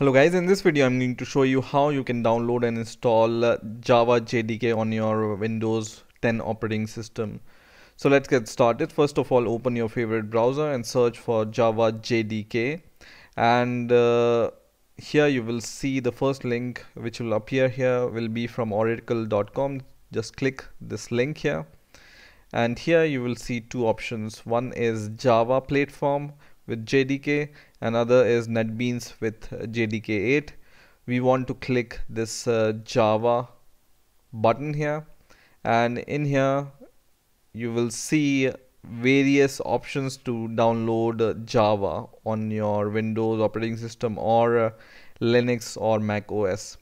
Hello guys, in this video I'm going to show you how you can download and install Java JDK on your Windows 10 operating system. So let's get started. First of all, open your favorite browser and search for Java JDK. And uh, here you will see the first link which will appear here will be from oracle.com. Just click this link here. And here you will see two options. One is Java platform with JDK another is NetBeans with JDK 8 we want to click this uh, Java button here. And in here you will see various options to download Java on your Windows operating system or uh, Linux or Mac OS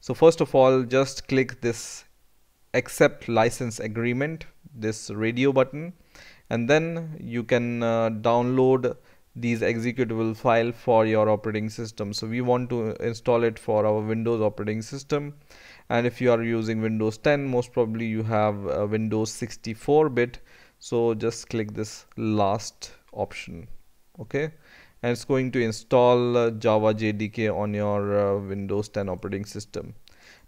so first of all just click this accept license agreement this radio button. And then you can uh, download these executable file for your operating system. So we want to install it for our windows operating system. And if you are using windows 10 most probably you have windows 64 bit. So just click this last option okay? And it's going to install uh, java jdk on your uh, windows 10 operating system.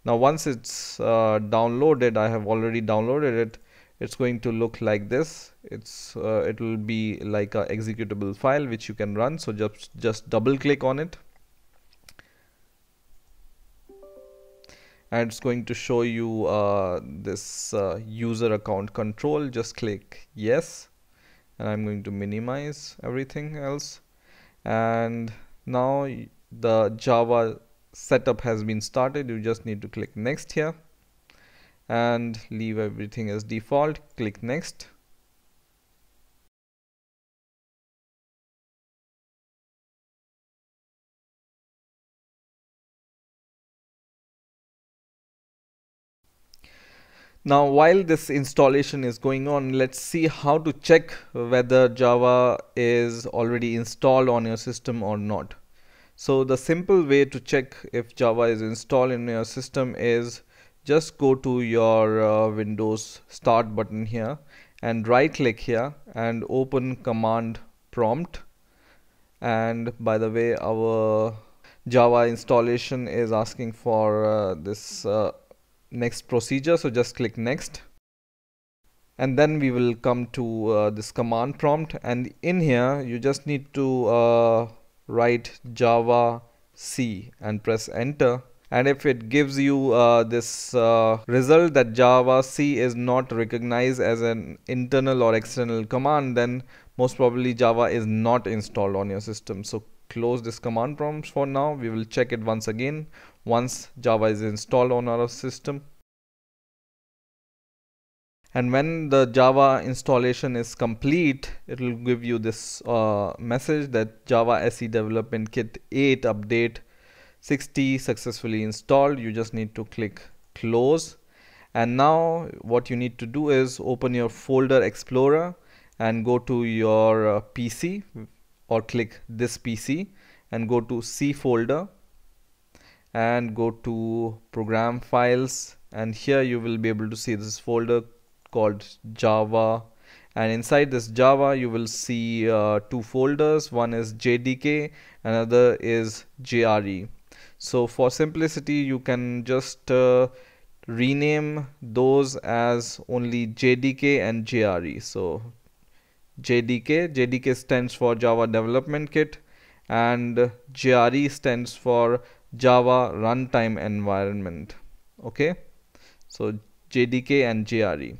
Now once it's uh, downloaded i have already downloaded it it's going to look like this. It's uh, it will be like a executable file which you can run. So just just double click on it. And it's going to show you uh, this uh, user account control. Just click yes. And I'm going to minimize everything else. And now the Java setup has been started. You just need to click next here and leave everything as default click next Now while this installation is going on, let's see how to check whether Java is already installed on your system or not. So the simple way to check if Java is installed in your system is just go to your uh, Windows start button here and right click here and open command prompt. And by the way our Java installation is asking for uh, this uh, next procedure. So just click next. And then we will come to uh, this command prompt. And in here you just need to uh, write java c and press enter and if it gives you uh, this uh, result that java c is not recognized as an internal or external command then most probably java is not installed on your system. So close this command prompt for now. We will check it once again once java is installed on our system. And when the java installation is complete it will give you this uh, message that java se development kit 8 update 60 successfully installed you just need to click close. And now what you need to do is open your folder explorer and go to your uh, PC or click this PC and go to C folder and go to program files. And here you will be able to see this folder called Java. And inside this Java you will see uh, two folders. One is JDK another is JRE so for simplicity you can just uh, rename those as only JDK and JRE so JDK JDK stands for Java Development Kit and JRE stands for Java Runtime Environment. Okay? So JDK and JRE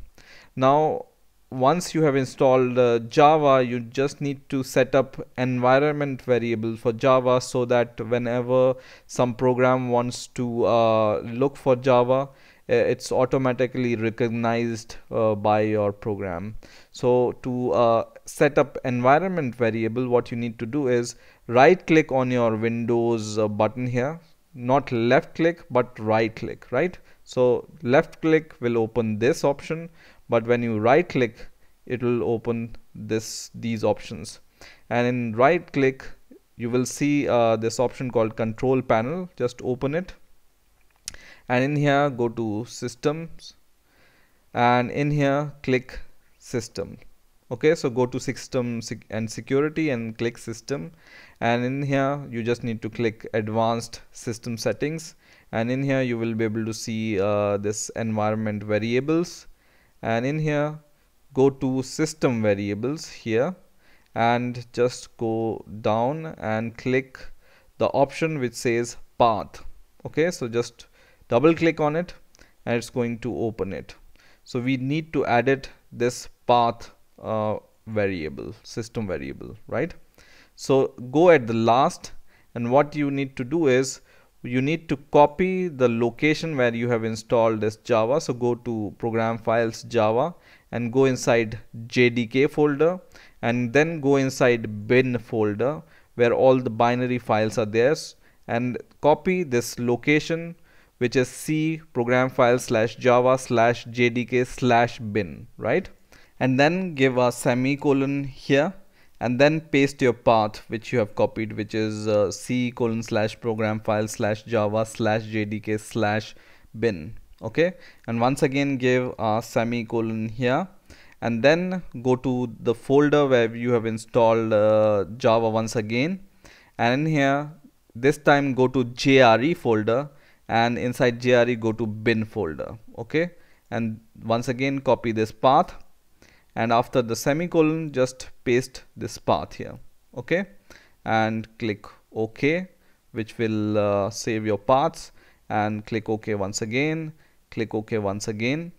now once you have installed uh, Java you just need to set up environment variable for Java so that whenever some program wants to uh, look for Java uh, it's automatically recognized uh, by your program. So to uh, set up environment variable what you need to do is right click on your Windows uh, button here. Not left click but right click right? So left click will open this option but when you right click it will open this these options. And in right click you will see uh, this option called control panel. Just open it. And in here go to systems. And in here click system. Okay so go to system and security and click system. And in here you just need to click advanced system settings. And in here you will be able to see uh, this environment variables and in here go to system variables here and just go down and click the option which says path. Okay so just double click on it and it's going to open it. So we need to edit this path uh, variable system variable right? So go at the last and what you need to do is you need to copy the location where you have installed this java. So go to program files java and go inside jdk folder and then go inside bin folder where all the binary files are there and copy this location which is c program file slash java slash jdk slash bin right? And then give a semicolon here and then paste your path which you have copied which is uh, c colon slash program file slash java slash jdk slash bin okay? And once again give a semicolon here. And then go to the folder where you have installed uh, java once again. And in here this time go to jre folder. And inside jre go to bin folder okay? And once again copy this path and after the semicolon just paste this path here okay? And click ok which will uh, save your paths. And click ok once again click ok once again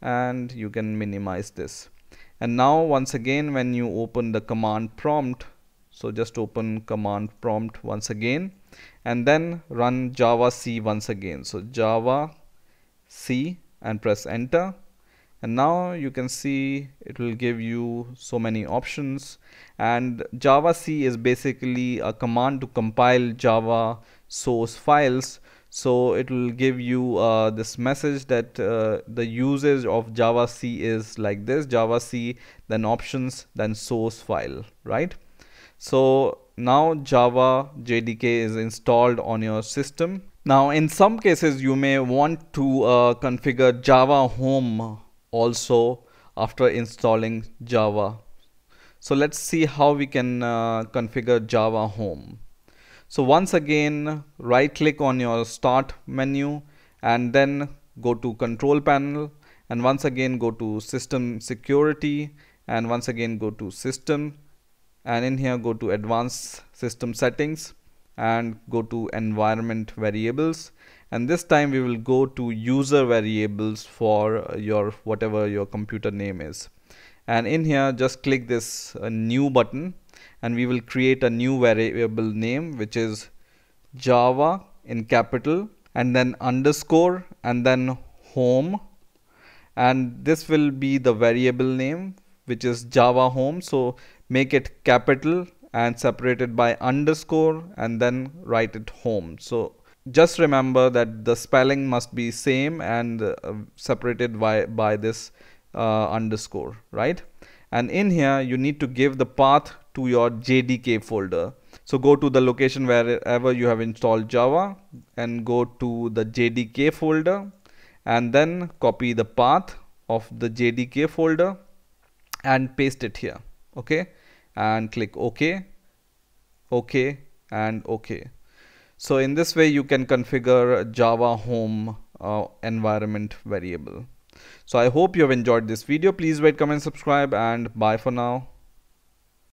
and you can minimize this. And now once again when you open the command prompt so just open command prompt once again and then run java c once again. So java c and press enter and now you can see it will give you so many options. And java c is basically a command to compile java source files. So it will give you uh, this message that uh, the usage of java c is like this. Java c then options then source file right? So now java jdk is installed on your system. Now in some cases you may want to uh, configure java home also after installing Java. So let's see how we can uh, configure Java Home. So once again, right click on your start menu and then go to control panel and once again go to system security and once again go to system and in here go to advanced system settings and go to environment variables. And this time we will go to user variables for your whatever your computer name is. And in here just click this uh, new button and we will create a new variable name which is java in capital and then underscore and then home. And this will be the variable name which is java home. So make it capital and separated by underscore and then write it home. So just remember that the spelling must be same and uh, separated by by this uh, underscore right? And in here you need to give the path to your jdk folder. So go to the location wherever you have installed java and go to the jdk folder and then copy the path of the jdk folder and paste it here okay and click ok. Ok and ok. So in this way you can configure java home uh, environment variable. So i hope you have enjoyed this video. Please rate comment subscribe and bye for now